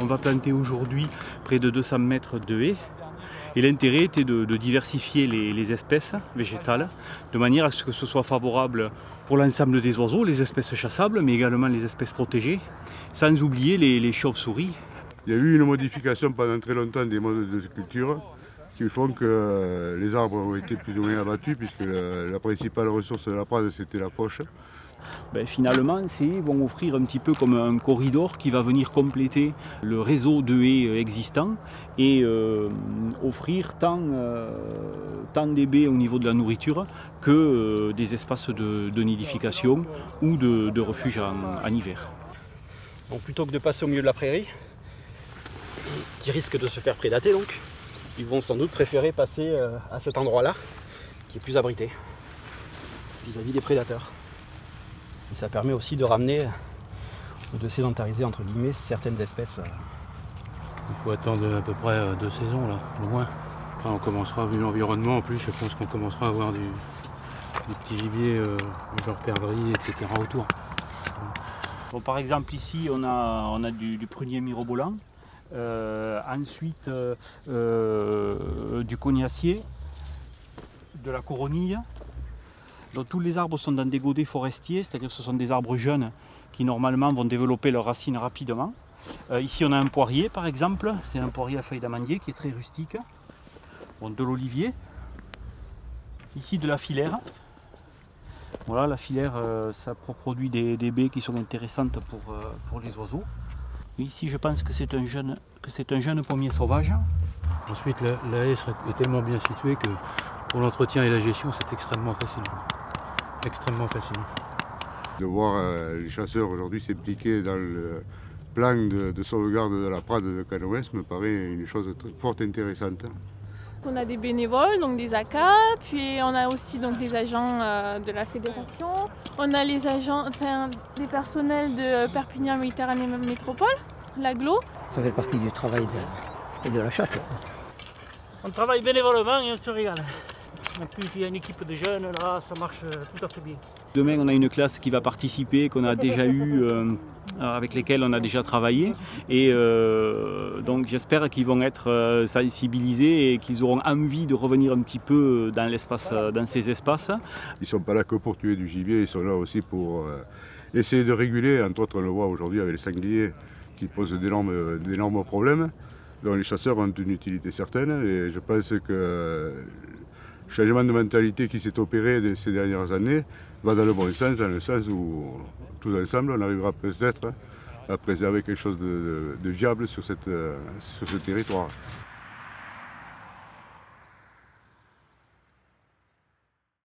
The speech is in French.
On va planter aujourd'hui près de 200 mètres de haies. Et l'intérêt était de, diversifier les, espèces végétales de manière à ce que ce soit favorable pour l'ensemble des oiseaux, les espèces chassables, mais également les espèces protégées, sans oublier les, chauves-souris. Il y a eu une modification pendant très longtemps des modes de culture qui font que euh, les arbres ont été plus ou moins abattus puisque la, principale ressource de la prade c'était la poche. Ben, finalement, ils vont offrir un petit peu comme un corridor qui va venir compléter le réseau de haies existant et euh, offrir tant, euh, des baies au niveau de la nourriture que des espaces de, nidification ou de, refuge en, hiver. plutôt que de passer au milieu de la prairie, qui risque de se faire prédater donc, ils vont sans doute préférer passer euh, à cet endroit-là, qui est plus abrité vis-à-vis des prédateurs. Et ça permet aussi de ramener ou de sédentariser entre guillemets certaines espèces. Euh. Il faut attendre à peu près euh, deux saisons là, au moins. Après on commencera, vu l'environnement en plus, je pense qu'on commencera à avoir du, des petits gibiers, genre perdrix, etc. autour. Bon, par exemple ici on a, on a du, du prunier mirobolant euh, ensuite euh, euh, du cognacier, de la coronille. Tous les arbres sont dans des godets forestiers, c'est-à-dire ce sont des arbres jeunes qui normalement vont développer leurs racines rapidement. ici on a un poirier par exemple, c'est un poirier à feuilles d'amandier qui est très rustique. Bon, de l'olivier. Ici de la filaire. Voilà, la filaire, ça produit des, baies qui sont intéressantes pour, pour les oiseaux. Ici, je pense que c'est un jeune, pommier sauvage. Ensuite, la, haie est tellement bien située que pour l'entretien et la gestion, c'est extrêmement facile. Extrêmement facile. De voir euh, les chasseurs aujourd'hui s'impliquer dans le plan de, sauvegarde de la Prade de Canoës me paraît une chose fort intéressante. On a des bénévoles, donc des ACA, puis on a aussi donc les agents euh, de la fédération, on a les agents, enfin, des personnels de Perpignan Méditerranée Métropole, l'aglo. Ça fait partie du travail de, de la chasse. On travaille bénévolement et on se régale. En plus, il y a une équipe de jeunes, là, ça marche tout à fait bien. Demain, on a une classe qui va participer, qu'on a déjà eu, euh, avec lesquelles on a déjà travaillé. Et euh, donc, j'espère qu'ils vont être euh, sensibilisés et qu'ils auront envie de revenir un petit peu dans, l'espace, dans ces espaces. Ils ne sont pas là que pour tuer du gibier, ils sont là aussi pour essayer de réguler. Entre autres, on le voit aujourd'hui avec les sangliers qui posent d'énormes problèmes dont les chasseurs ont une utilité certaine. Et je pense que changement de mentalité qui s'est opéré ces dernières années va dans le bon sens, dans le sens où tous ensemble on arrivera peut-être à préserver quelque chose de, viable sur, cette, sur ce territoire.